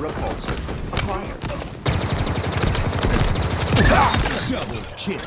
Repulsor. Acquired. Double kill.